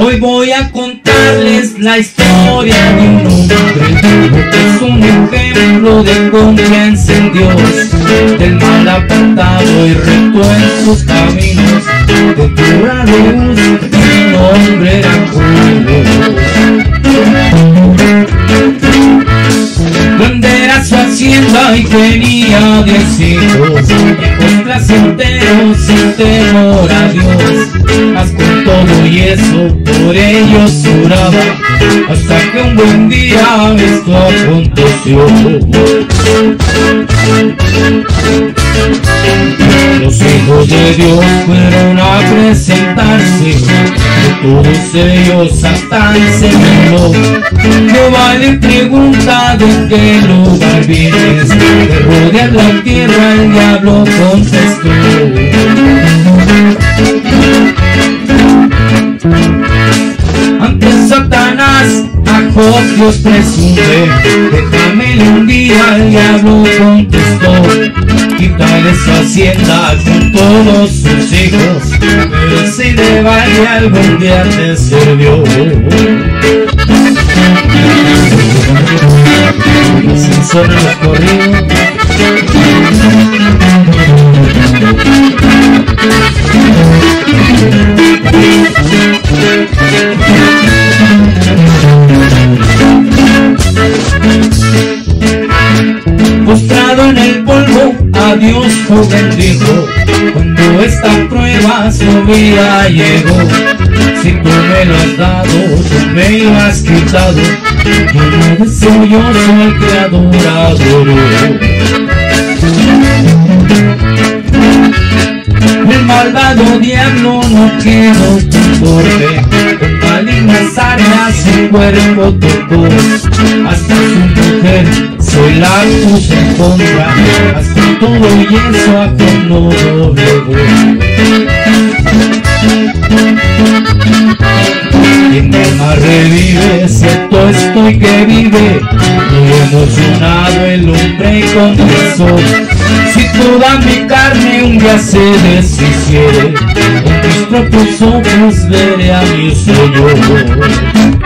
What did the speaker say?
Hoy voy a contarles la historia de un hombre que es un ejemplo de confianza en Dios, del mal apartado y recto en sus caminos, de pura luz, mi nombre era Donde era su hacienda y tenía diez hijos, hijos placenteros sin temor a Dios, eso por ellos juraba, hasta que un buen día esto aconteció. Los hijos de Dios fueron a presentarse, todos ellos Satán se miró. Jehová le pregunta de qué lugar vienes, de rodear la Dios presume, déjame un día diablo contestó quítale su hacienda con todos sus hijos, pero si de valle algún día te sirvió. Sin los corridos. En el polvo, a Dios bendijo. Cuando esta prueba su vida llegó, si tú me lo has dado, tú me lo has quitado. Yo no deseo, yo soy creador adoro. El malvado diablo no tu corte, con malignas áreas su cuerpo tocó, hasta su mujer la puse en contra, hasta todo y eso a no doblegó. Quien mi alma revive, cierto estoy que vive, muy emocionado el hombre confesó. Si toda mi carne un día se deshiciere, con mis propios ojos veré a mi Señor.